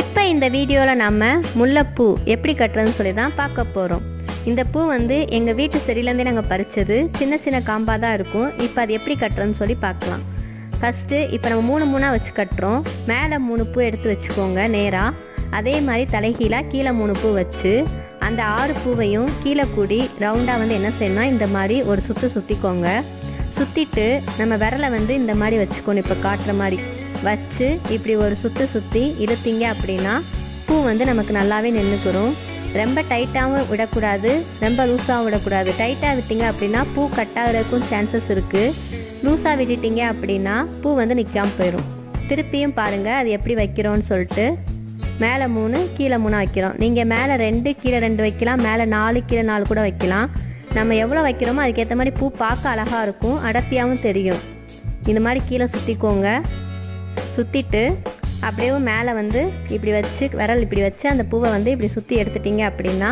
இப்போ இந்த வீடியோவில் நம்ம முல்லைப்பூ எப்படி கட்டுறதுன்னு சொல்லி தான் பார்க்க போகிறோம் இந்த பூ வந்து எங்கள் வீட்டு செடியிலேருந்தே நாங்கள் பறித்தது சின்ன சின்ன காம்பாக தான் இருக்கும். இப்போ அது எப்படி கட்டுறதுன்னு சொல்லி பார்க்கலாம். ஃபஸ்ட்டு இப்போ நம்ம மூணு மூணாக வச்சு கட்டுறோம். மேலே மூணு பூ எடுத்து வச்சுக்கோங்க நேராக அதே மாதிரி தலைகீழாக கீழே மூணு பூ வச்சு அந்த ஆறு பூவையும் கீழே கூடி ரவுண்டாக வந்து என்ன செய்யணும்னா இந்த மாதிரி ஒரு சுற்று சுற்றிக்கோங்க சுற்றிட்டு நம்ம விரலை வந்து இந்த மாதிரி வச்சுக்கணும். இப்போ காட்டுற மாதிரி. வச்சு இப்படி ஒரு சுற்று சுற்றி இழுத்தீங்க அப்படின்னா பூ வந்து நமக்கு நல்லாவே நின்றுக்கிறோம் ரொம்ப டைட்டாகவும் விடக்கூடாது ரொம்ப லூஸாகவும் விடக்கூடாது. டைட்டாக விட்டீங்க அப்படின்னா பூ கட் ஆகிறதுக்கும் சான்சஸ் இருக்குது லூஸாக விட்டுட்டீங்க அப்படின்னா பூ வந்து நிற்காமல் போயிடும் திருப்பியும் பாருங்கள் அது எப்படி வைக்கிறோன்னு சொல்லிட்டு. மேலே மூணு கீழே மூணு வைக்கிறோம். நீங்கள் மேலே ரெண்டு கீழே ரெண்டு வைக்கலாம். மேலே நாலு கீழே நாலு கூட வைக்கலாம். நம்ம எவ்வளோ வைக்கிறோமோ அதுக்கேற்ற மாதிரி பூ பார்க்க அழகாக இருக்கும். அடர்த்தியாகவும் தெரியும். இந்த மாதிரி கீழே சுற்றிக்கோங்க சுற்றிட்டு அப்படியே மேலே வந்து இப்படி வச்சு விரல் இப்படி வச்சு அந்த பூவை வந்து இப்படி சுற்றி எடுத்துட்டீங்க அப்படின்னா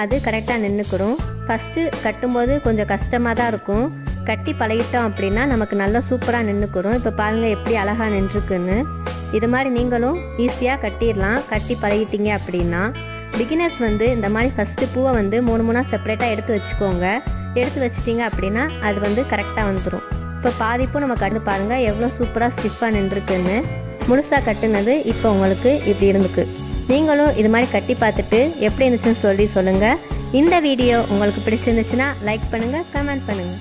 அது கரெக்டாக நின்றுக்கிறோம் ஃபஸ்ட்டு கட்டும்போது கொஞ்சம் கஷ்டமாக தான் இருக்கும். கட்டி பழகிட்டோம் அப்படின்னா நமக்கு நல்லா சூப்பராக நின்றுக்கிறோம் இப்போ பாருங்கள் எப்படி அழகாக நின்றுருக்குன்னு. இது மாதிரி நீங்களும் ஈஸியாக கட்டிடலாம். கட்டி பழகிட்டீங்க அப்படின்னா பிகினர்ஸ் வந்து இந்த மாதிரி ஃபஸ்ட்டு பூவை வந்து மூணு மூணாக செப்பரேட்டாக எடுத்து வச்சுக்கோங்க. எடுத்து வச்சிட்டிங்க அப்படின்னா அது வந்து கரெக்டாக வந்துடும் இப்போ பாதிப்பும் நம்ம கண்டு பாருங்கள் எவ்வளோ சூப்பராக ஸ்டிஃபாக நின்றுருக்குன்னு. முழுசாக கட்டுனது இப்போ உங்களுக்கு இப்படி இருந்துக்கு. நீங்களும் இது மாதிரி கட்டி பார்த்துட்டு எப்படி இருந்துச்சுன்னு சொல்லி சொல்லுங்கள் இந்த வீடியோ உங்களுக்கு பிடிச்சிருந்துச்சுன்னா லைக் பண்ணுங்கள் கமெண்ட் பண்ணுங்கள்